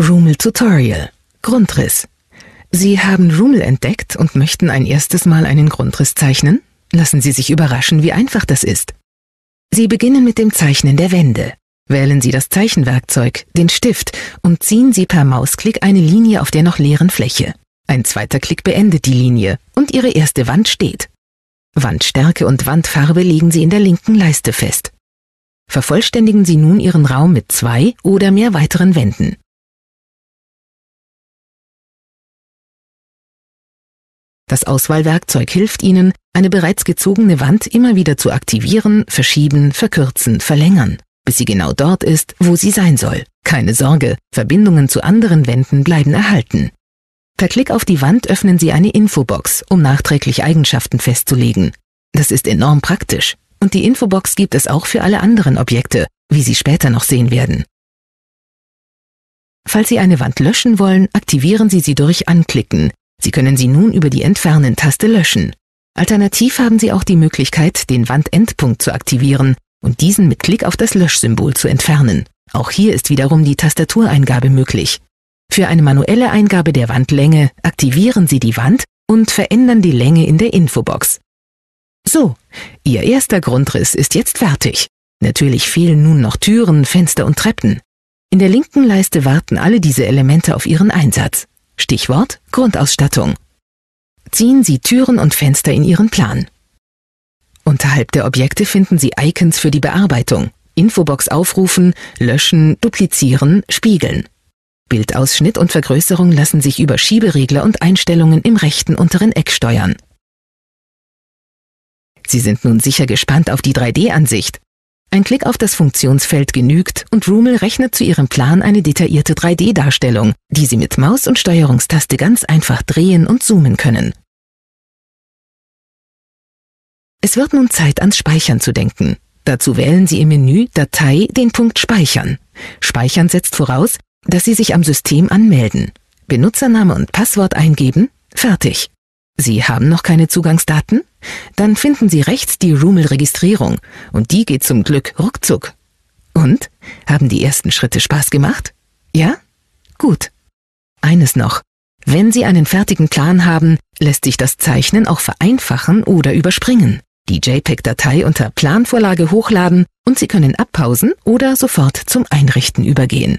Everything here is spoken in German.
Roomel Tutorial Grundriss. Sie haben Roomel entdeckt und möchten ein erstes Mal einen Grundriss zeichnen? Lassen Sie sich überraschen, wie einfach das ist. Sie beginnen mit dem Zeichnen der Wände. Wählen Sie das Zeichenwerkzeug, den Stift und ziehen Sie per Mausklick eine Linie auf der noch leeren Fläche. Ein zweiter Klick beendet die Linie und Ihre erste Wand steht. Wandstärke und Wandfarbe legen Sie in der linken Leiste fest. Vervollständigen Sie nun Ihren Raum mit zwei oder mehr weiteren Wänden. Das Auswahlwerkzeug hilft Ihnen, eine bereits gezogene Wand immer wieder zu aktivieren, verschieben, verkürzen, verlängern, bis sie genau dort ist, wo sie sein soll. Keine Sorge, Verbindungen zu anderen Wänden bleiben erhalten. Per Klick auf die Wand öffnen Sie eine Infobox, um nachträglich Eigenschaften festzulegen. Das ist enorm praktisch. Und die Infobox gibt es auch für alle anderen Objekte, wie Sie später noch sehen werden. Falls Sie eine Wand löschen wollen, aktivieren Sie sie durch Anklicken. Sie können sie nun über die Entfernen-Taste löschen. Alternativ haben Sie auch die Möglichkeit, den Wandendpunkt zu aktivieren und diesen mit Klick auf das Löschsymbol zu entfernen. Auch hier ist wiederum die Tastatureingabe möglich. Für eine manuelle Eingabe der Wandlänge aktivieren Sie die Wand und verändern die Länge in der Infobox. So, Ihr erster Grundriss ist jetzt fertig. Natürlich fehlen nun noch Türen, Fenster und Treppen. In der linken Leiste warten alle diese Elemente auf ihren Einsatz. Stichwort Grundausstattung. Ziehen Sie Türen und Fenster in Ihren Plan. Unterhalb der Objekte finden Sie Icons für die Bearbeitung. Infobox aufrufen, löschen, duplizieren, spiegeln. Bildausschnitt und Vergrößerung lassen sich über Schieberegler und Einstellungen im rechten unteren Eck steuern. Sie sind nun sicher gespannt auf die 3D-Ansicht. Ein Klick auf das Funktionsfeld genügt und Roomel rechnet zu Ihrem Plan eine detaillierte 3D-Darstellung, die Sie mit Maus und Steuerungstaste ganz einfach drehen und zoomen können. Es wird nun Zeit, ans Speichern zu denken. Dazu wählen Sie im Menü Datei den Punkt Speichern. Speichern setzt voraus, dass Sie sich am System anmelden. Benutzername und Passwort eingeben, fertig. Sie haben noch keine Zugangsdaten? Dann finden Sie rechts die Roomel-Registrierung und die geht zum Glück ruckzuck. Und? Haben die ersten Schritte Spaß gemacht? Ja? Gut. Eines noch. Wenn Sie einen fertigen Plan haben, lässt sich das Zeichnen auch vereinfachen oder überspringen. Die JPEG-Datei unter Planvorlage hochladen und Sie können abpausen oder sofort zum Einrichten übergehen.